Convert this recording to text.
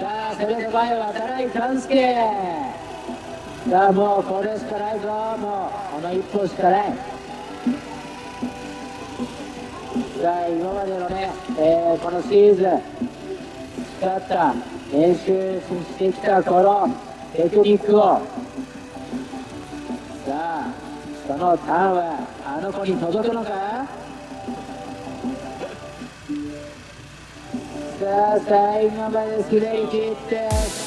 さあそれで前は渡来勘介さあもうこれしかないぞ。もうこの一歩しかない。さあ今までのね、えー、このシーズン使った練習してきたこのテクニックを。さあそのターンはあの子に届くのか？さあ最後まで滑り切って。